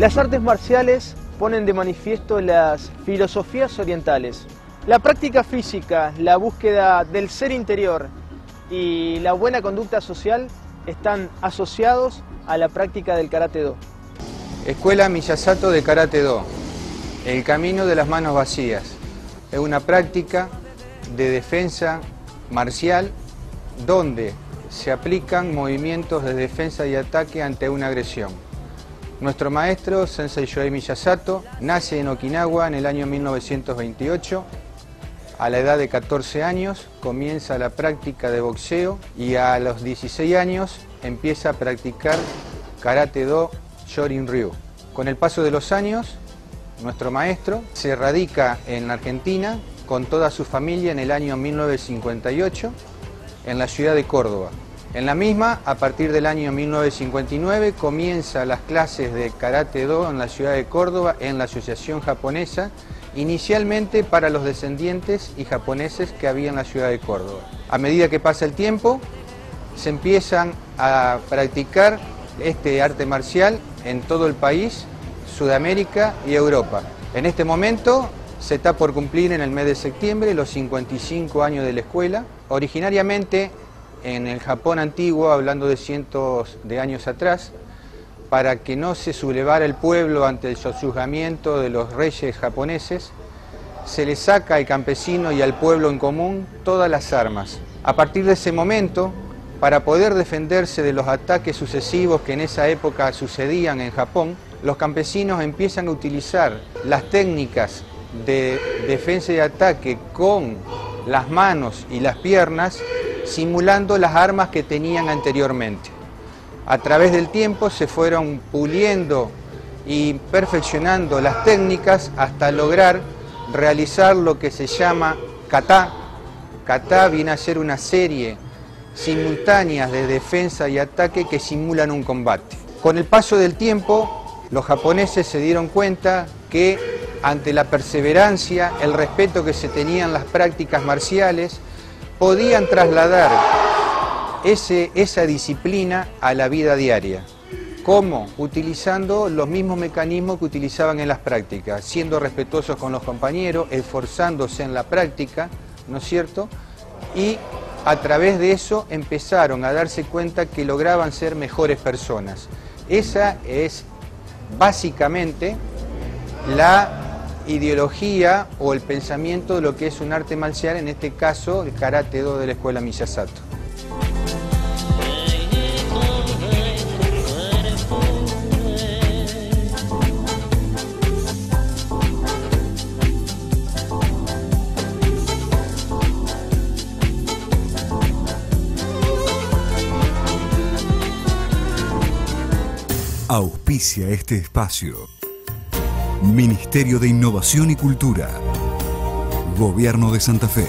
Las artes marciales ponen de manifiesto las filosofías orientales. La práctica física, la búsqueda del ser interior y la buena conducta social están asociados a la práctica del Karate Do. Escuela Miyasato de Karate Do, el camino de las manos vacías. Es una práctica de defensa marcial donde se aplican movimientos de defensa y ataque ante una agresión. Nuestro maestro, Sensei Shoei Miyasato, nace en Okinawa en el año 1928. A la edad de 14 años comienza la práctica de boxeo y a los 16 años empieza a practicar Karate Do Shorin Ryu. Con el paso de los años, nuestro maestro se radica en Argentina con toda su familia en el año 1958 en la ciudad de Córdoba. En la misma, a partir del año 1959, comienza las clases de Karate Do en la ciudad de Córdoba en la Asociación Japonesa, inicialmente para los descendientes y japoneses que había en la ciudad de Córdoba. A medida que pasa el tiempo, se empiezan a practicar este arte marcial en todo el país, Sudamérica y Europa. En este momento se está por cumplir en el mes de septiembre los 55 años de la escuela. Originariamente en el Japón antiguo, hablando de cientos de años atrás, para que no se sublevara el pueblo ante el sojuzgamiento de los reyes japoneses, se le saca al campesino y al pueblo en común todas las armas. A partir de ese momento, para poder defenderse de los ataques sucesivos que en esa época sucedían en Japón, los campesinos empiezan a utilizar las técnicas de defensa y ataque con las manos y las piernas simulando las armas que tenían anteriormente. A través del tiempo se fueron puliendo y perfeccionando las técnicas hasta lograr realizar lo que se llama kata. Kata viene a ser una serie simultánea de defensa y ataque que simulan un combate. Con el paso del tiempo, los japoneses se dieron cuenta que ante la perseverancia, el respeto que se tenían las prácticas marciales, podían trasladar esa disciplina a la vida diaria. ¿Cómo? Utilizando los mismos mecanismos que utilizaban en las prácticas, siendo respetuosos con los compañeros, esforzándose en la práctica, ¿no es cierto? Y a través de eso empezaron a darse cuenta que lograban ser mejores personas. Esa es básicamente la ideología o el pensamiento de lo que es un arte marcial, en este caso el Karate Do de la Escuela Miyasato. Auspicia este espacio. Ministerio de Innovación y Cultura. Gobierno de Santa Fe.